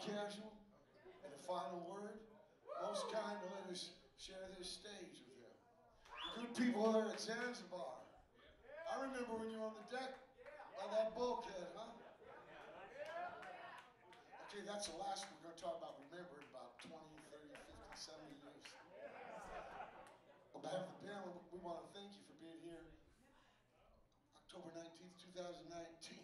casual, and a final word. Most kind to let us share this stage with him. The good people there at Zanzabar. I remember when you were on the deck by that bulkhead, huh? Okay, that's the last we're going to talk about. Remember, in about 20, 30, 50, 70 years. On behalf of the panel, we want to thank you for being here October 19th, 2019.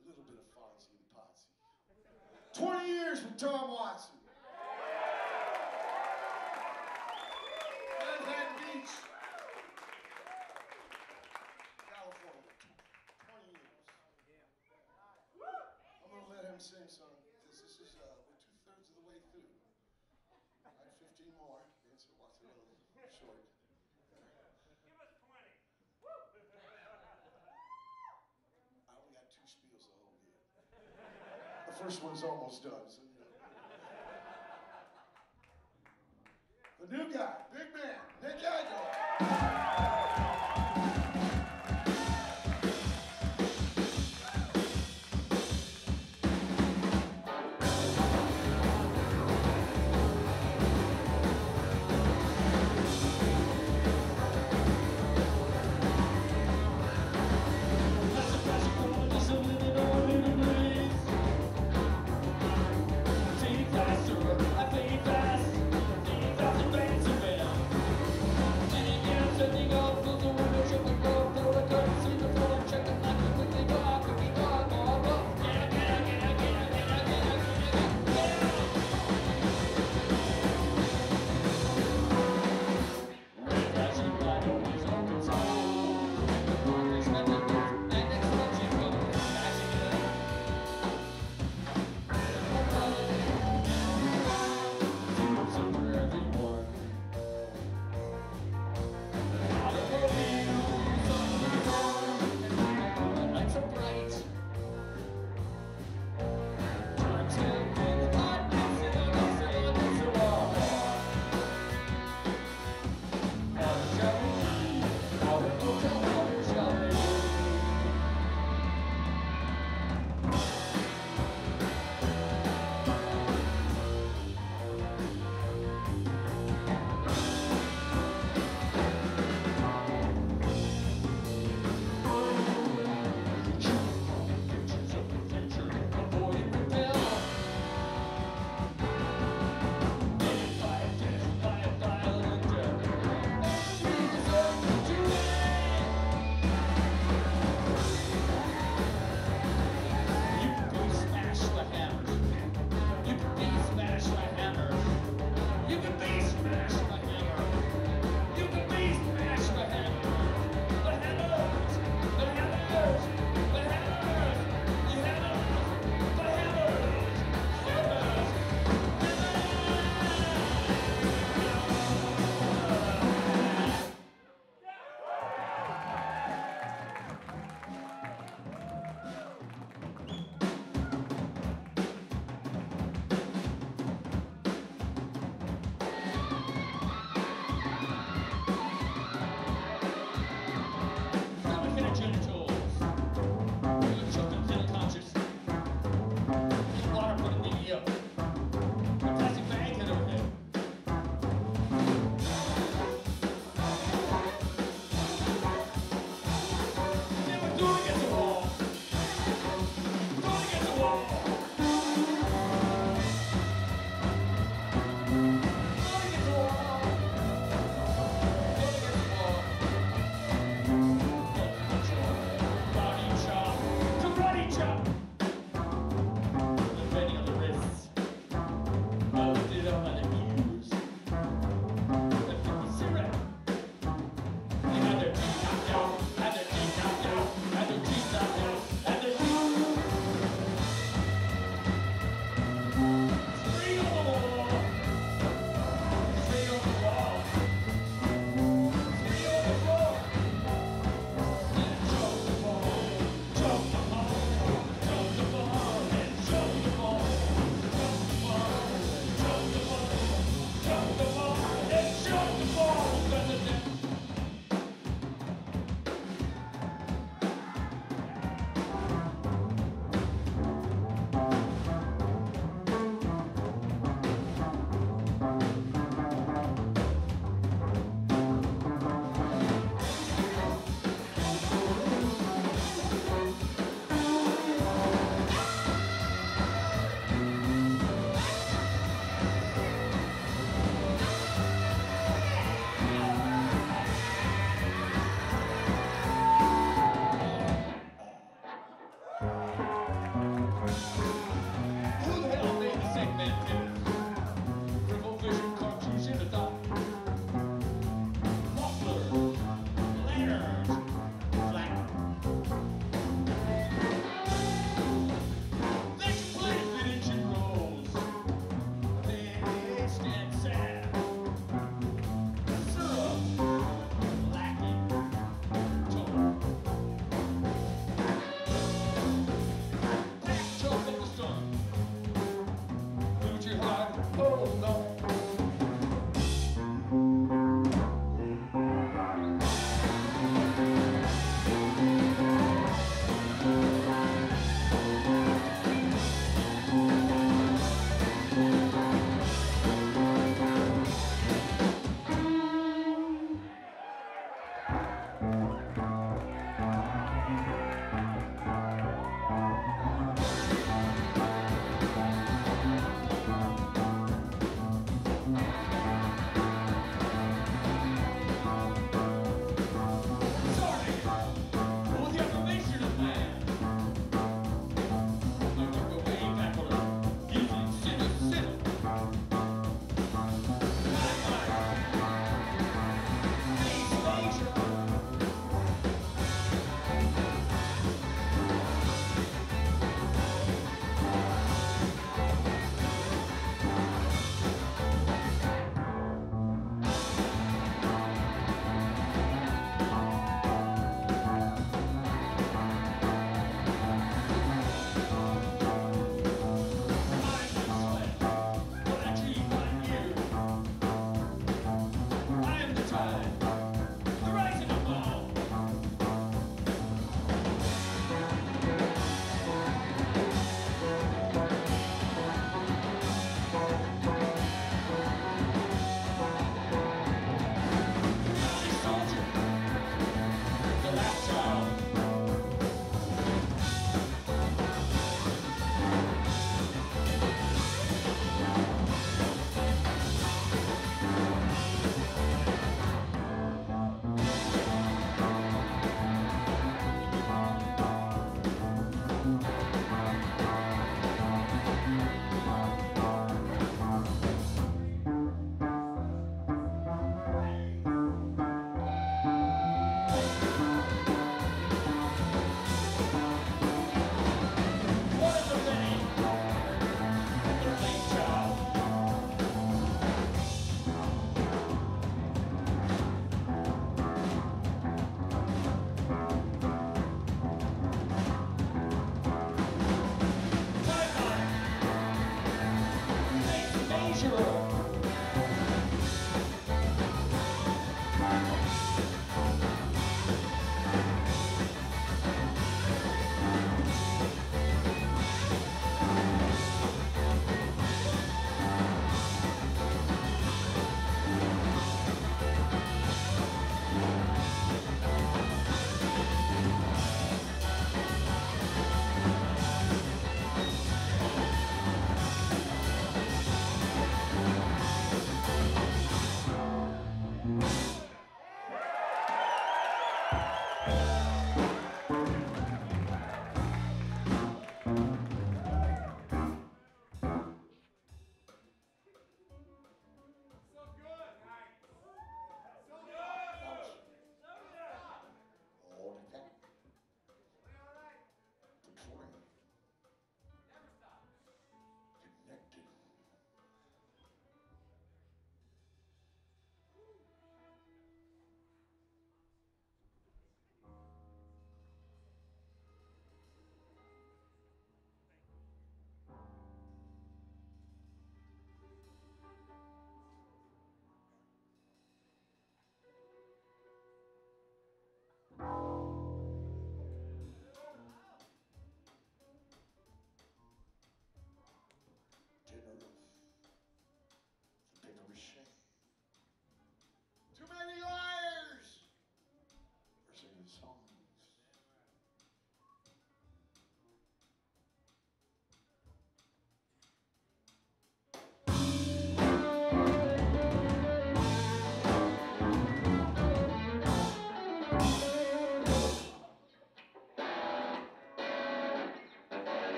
A little bit of Fonzie and Potsy. 20 years with Tom Watson. Manhattan Beach, California. 20 years. I'm going to let him sing some because this is, uh, we're two thirds of the way through. I have 15 more. Answer what's a little short. Give us 20. I only got two spiels the whole year. The first one's almost done, so you know. The new guy, big man, Nick Aguilar.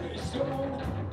It's so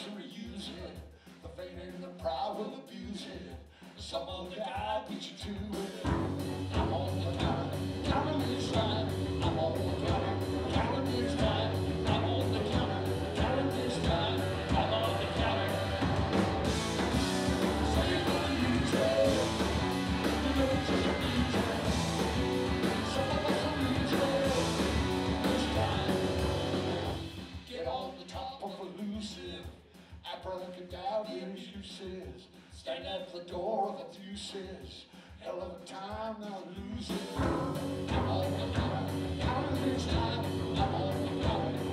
guys who use it. The vain and the proud will abuse it. Some other guy beat you to it. Stand at the door of you. Hell of a time now losing. I'm on the line, I'm on the line, I'm on the.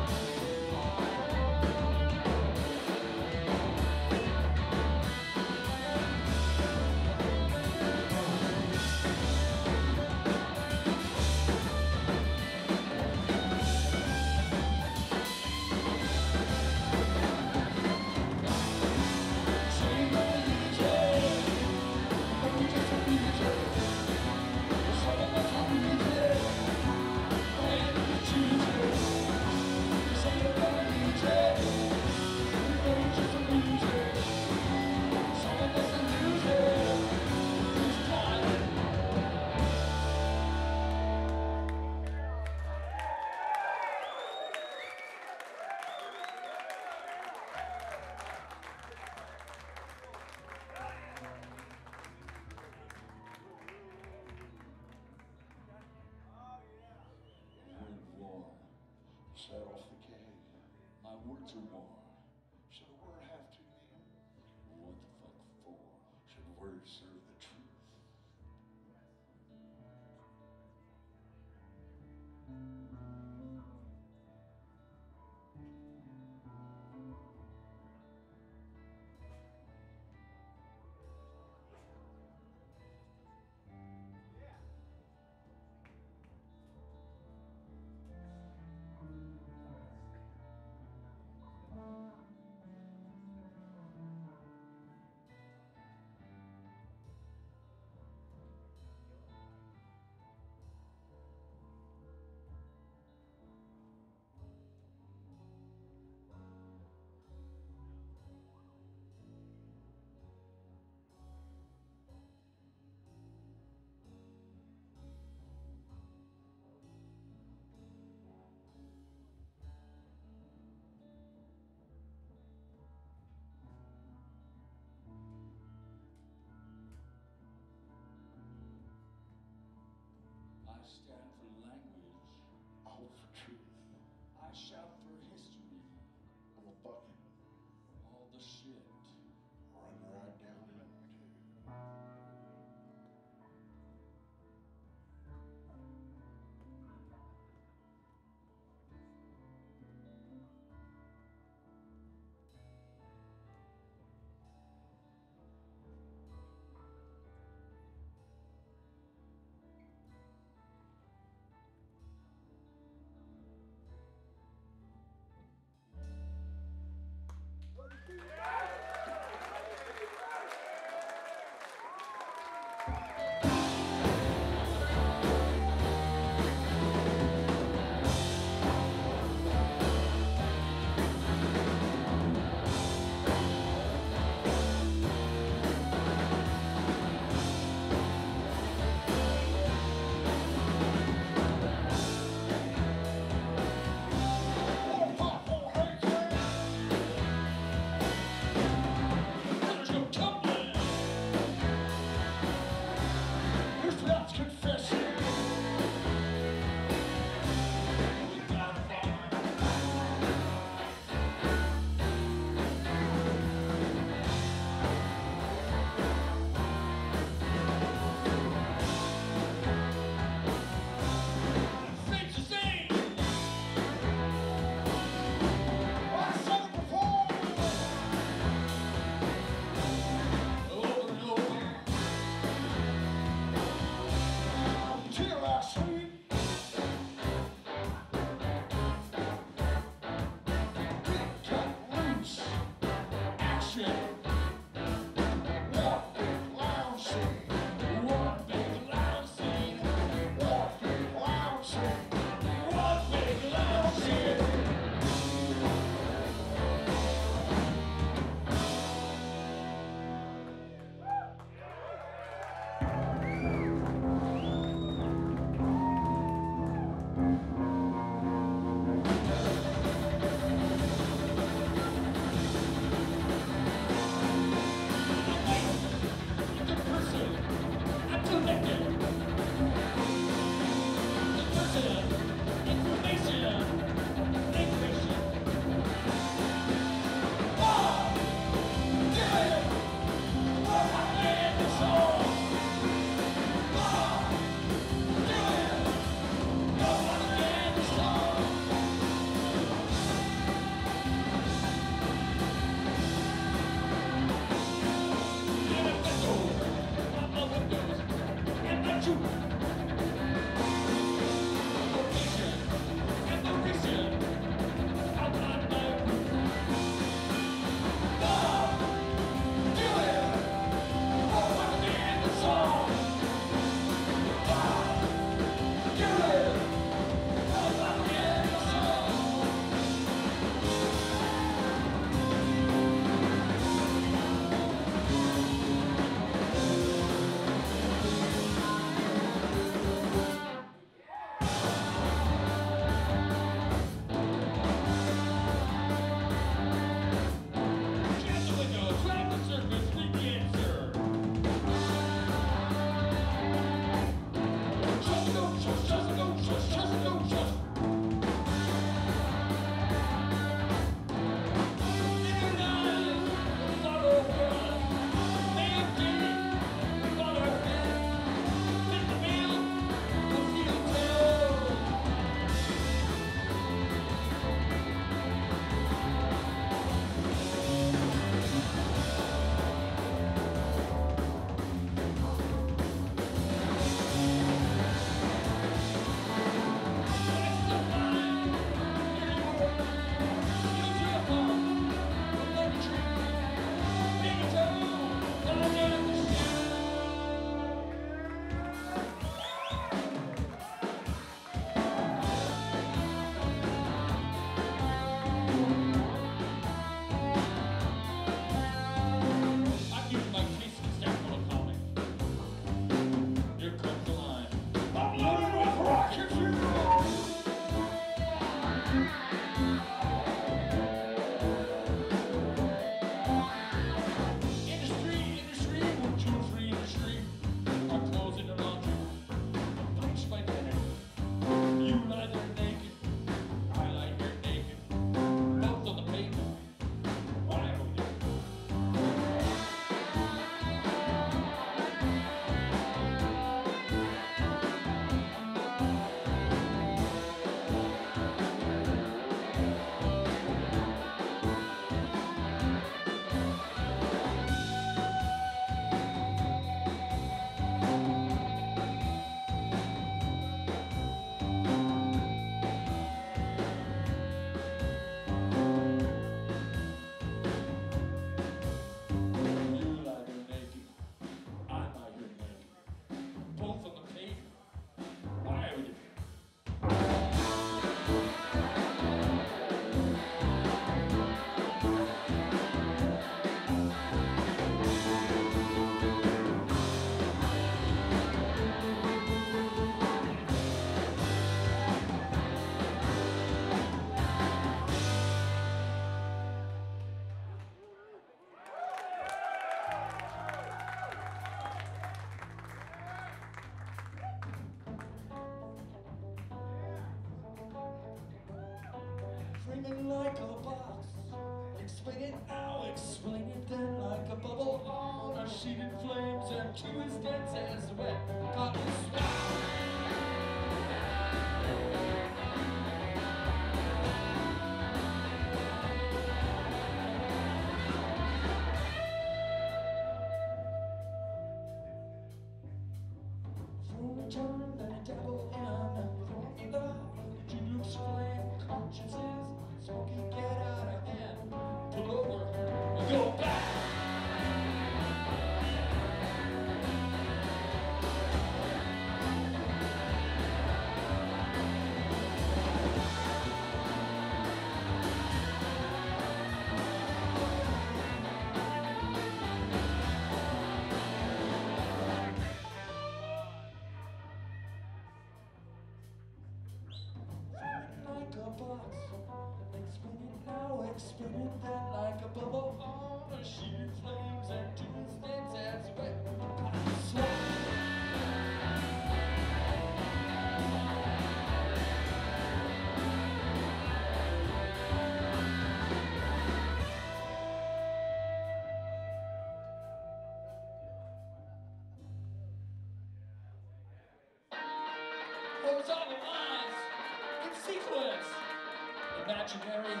Imaginary,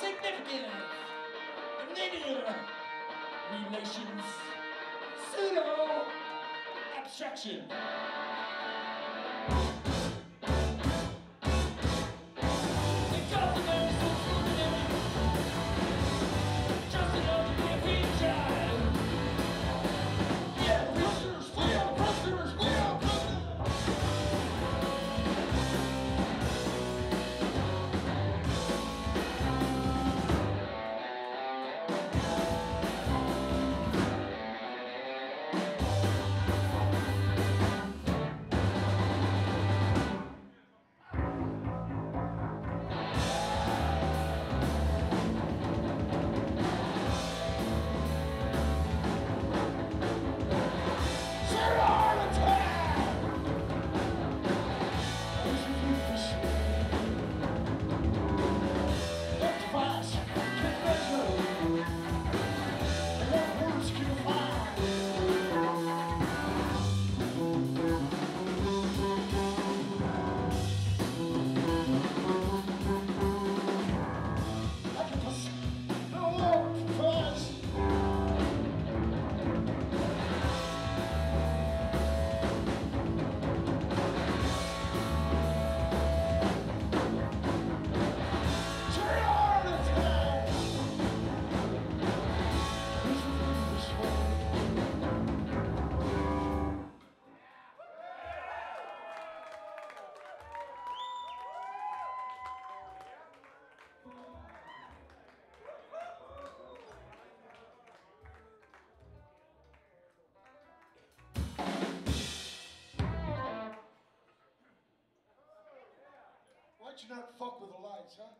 significant, linear relations, pseudo abstraction. You not fuck with the lights, huh?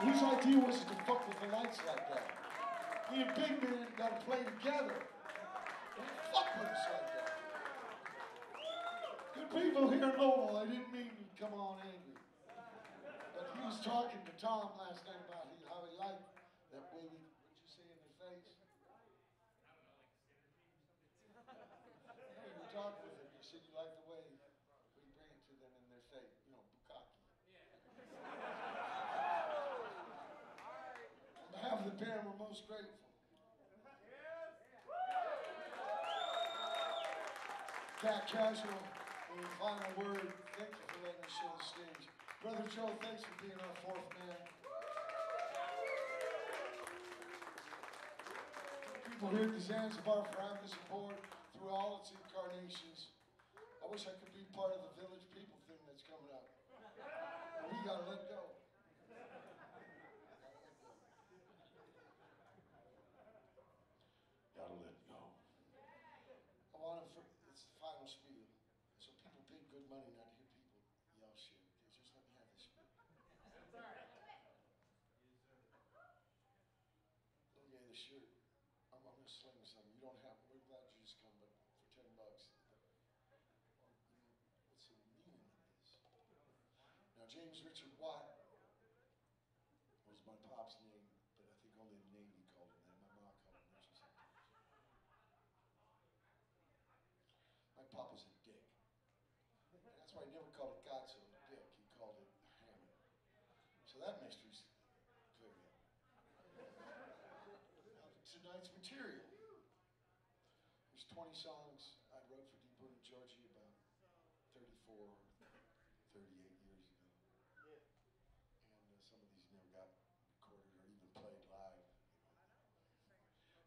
Whose idea was it to fuck with the lights like that? Me and Big Man got to play together. Don't fuck with us like that. Good people here Lowell, I didn't mean to come on angry. But he was talking to Tom last night about how he liked that we, what'd you say in his face? say, you know, bukkake. On behalf of the band, we're most grateful. Cat Casual, and the final word, thank you for letting us share the stage. Brother Joe, thanks for being our fourth man. People here at the Zanzabar for having us aboard through all its incarnations. I wish I could be part of the village people thing that's coming up. We gotta let go. Gotta let go. I want to, it's the final spiel. So people pay good money not to hear people yell shit. They just let me have this spiel. The shirt. I'm, I'm gonna sling some. You don't have, we're glad you just come, but for ten bucks. What's the meaning of this? Now, James Richard Watt was my pop's name, but I think only the Navy called him that. My mom called him Richard sometimes. My pop was a dick. That's why he never called it God's own dick. He called it a hammer. So that mystery's cleared up. Now, tonight's material. There's 20 songs I wrote for Deep Rooted Georgie about 34 or 38 years ago. And uh, some of these never got recorded or even played live.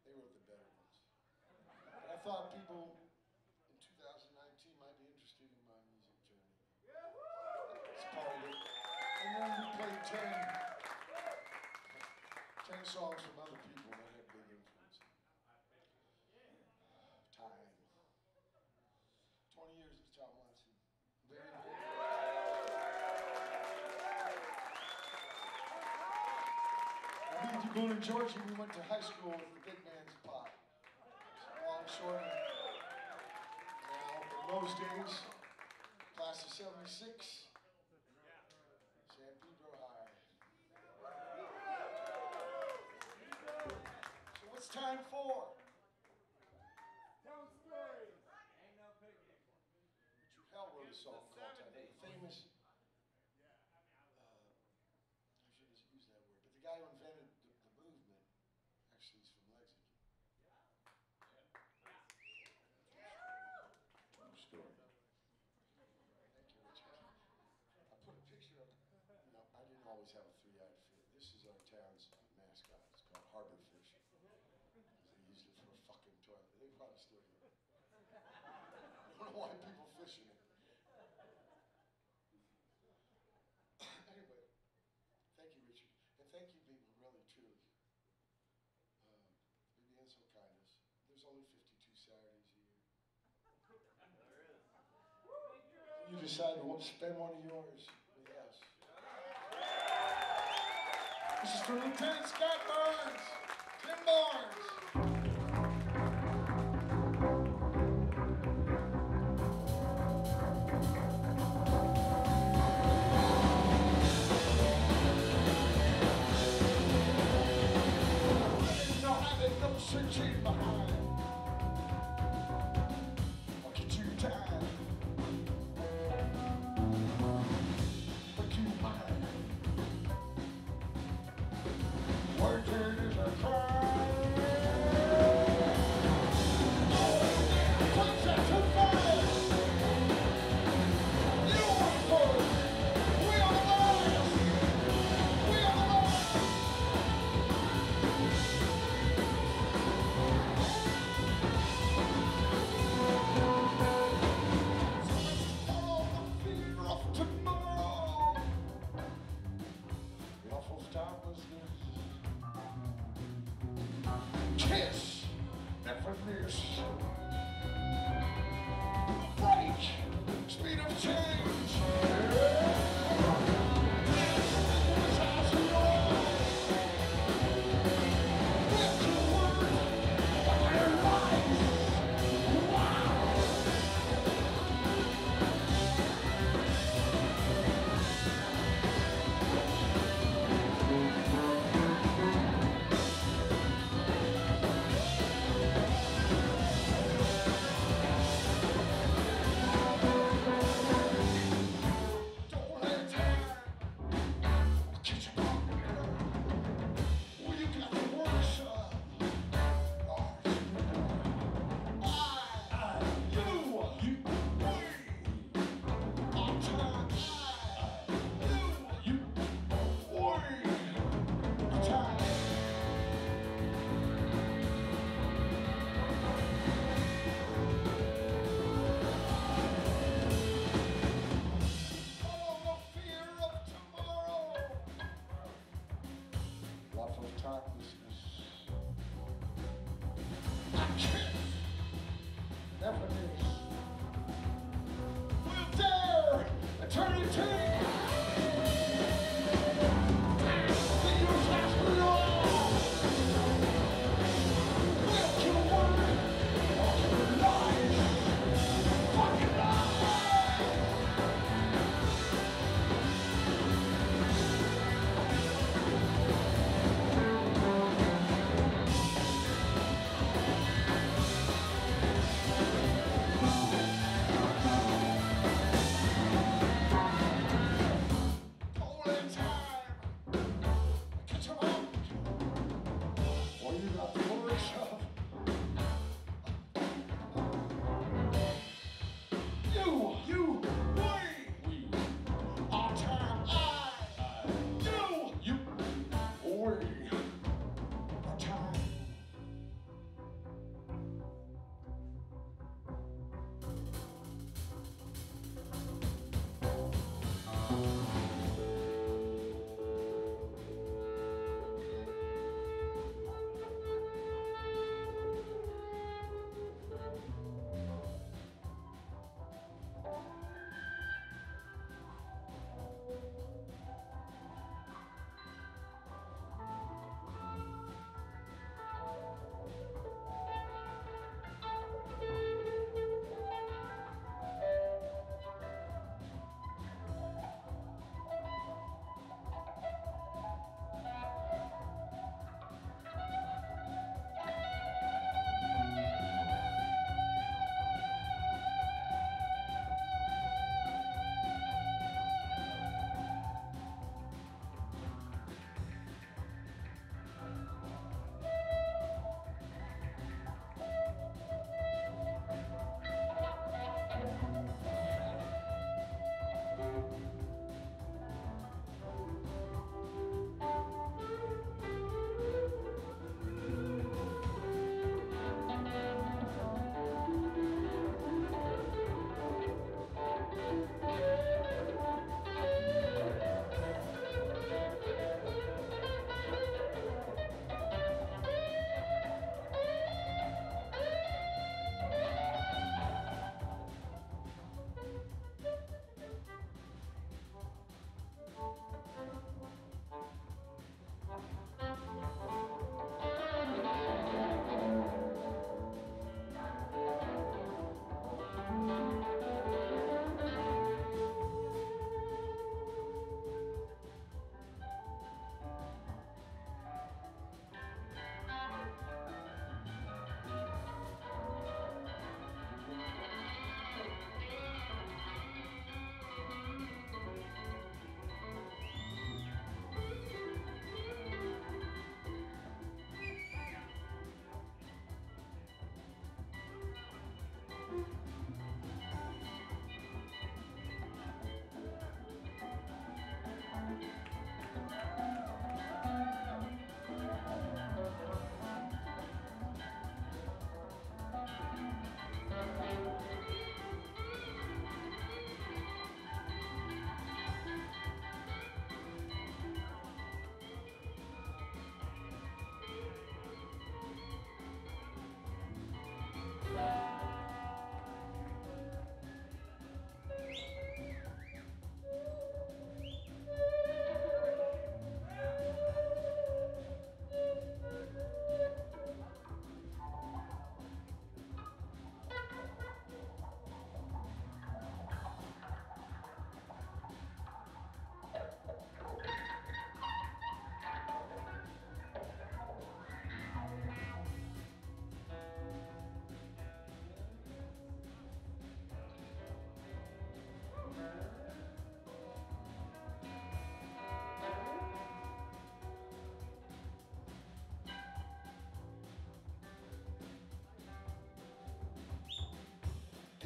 They wrote the better ones. But I thought people in 2019 might be interested in my music journey. It's part of it. And then we played 10, 10 songs from other people that had big influence. Time. 20 years of Tom Watson. Very important. Moved to Boone, Georgia. We went to high school with the big man's pop. So. Now, in those days, class of 76, San Pedro High. So what's time for? Tell stories. Ain't no picnic. Richard Hell wrote a song called Time. The famous, uh, I shouldn't use that word, but the guy who invented the, the movement actually is from Lexington. True story. Thank you, Richard. I put a picture of, you know, I didn't always have a three-eyed fit. This is our town's mascot. It's called Harbor Fish. Because they used it for a fucking toilet. They probably still do. I don't know why people fish in it. anyway, thank you, Richard. And thank you, people, really, truly. Uh, for being so kind to us. There's only 52 Saturdays a year. You decided to spend one of yours with us. This is for Lieutenant Scott Barnes, Tim Barnes. Searching behind.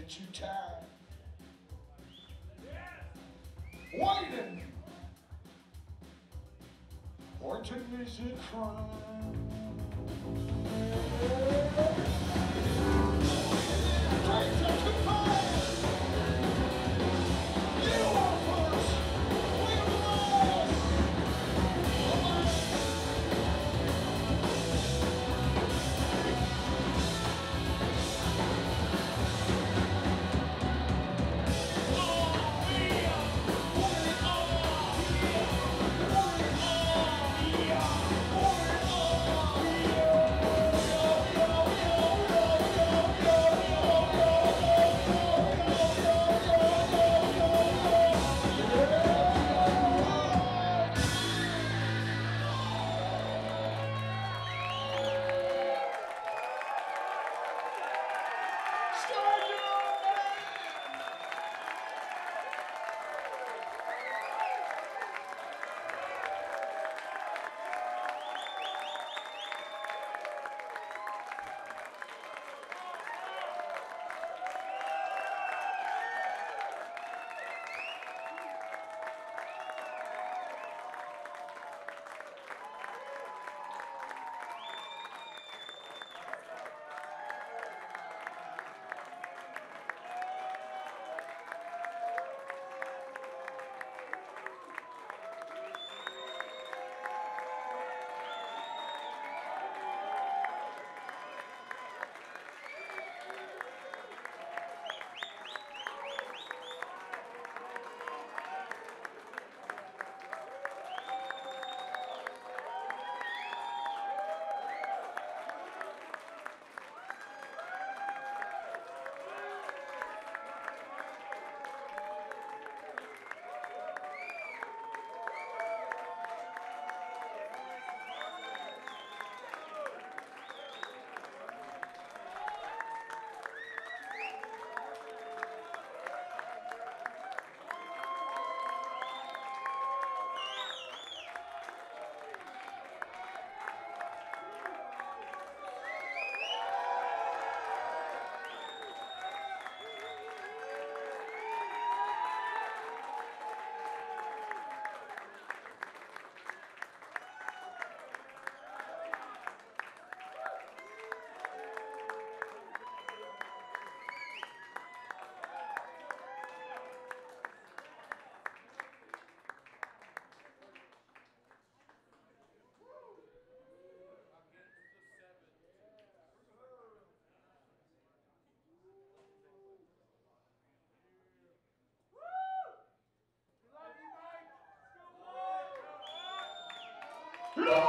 Get you tired. Waiting. Pointing is a crime. Lord.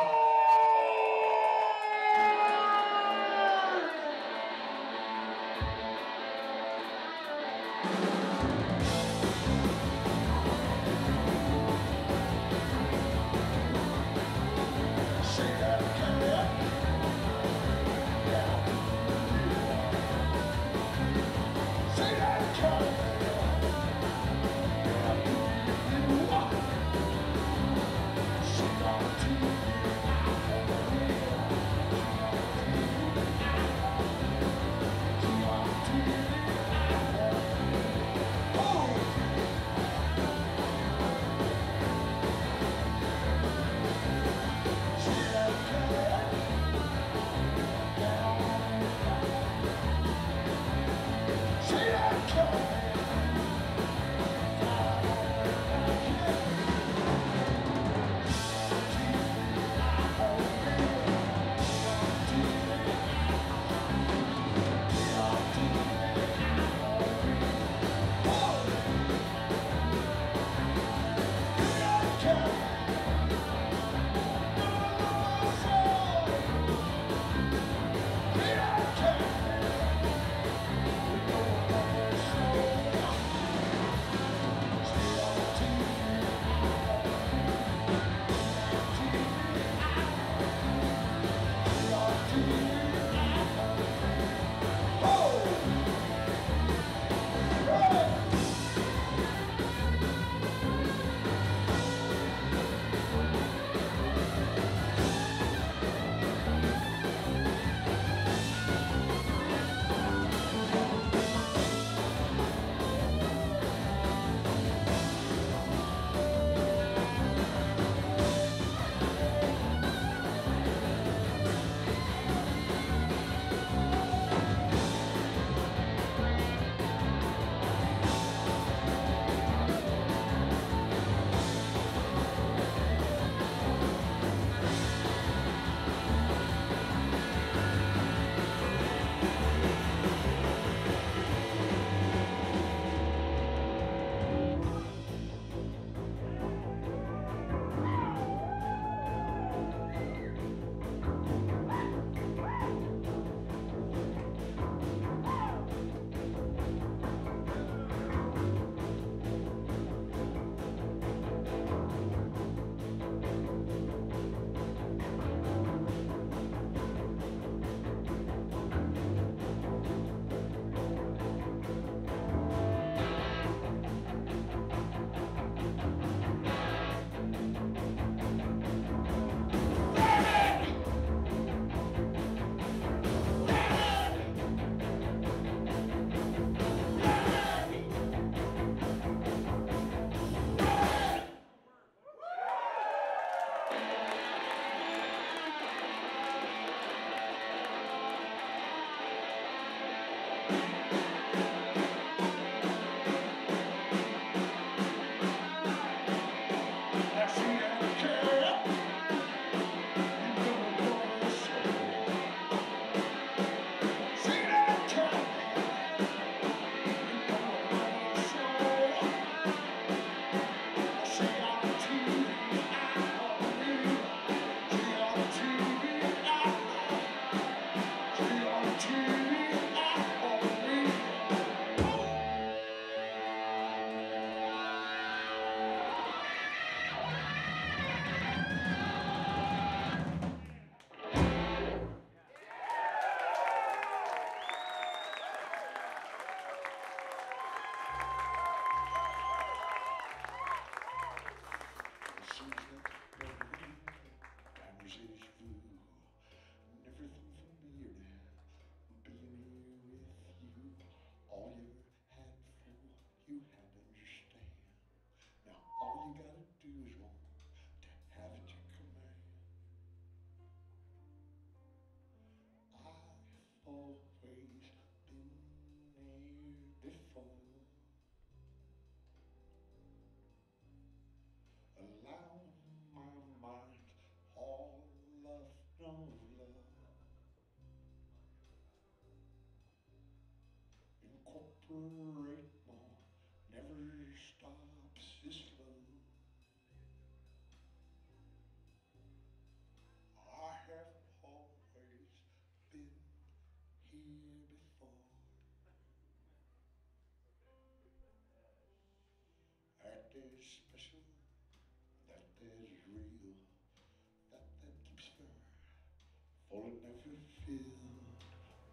Um,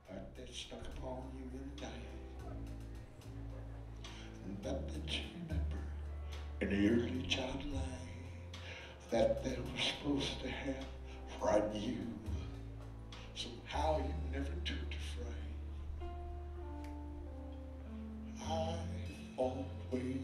art that stuck upon you human eyes. But that you remember in the early child life that they were supposed to have from you. Somehow you never took to fright. I always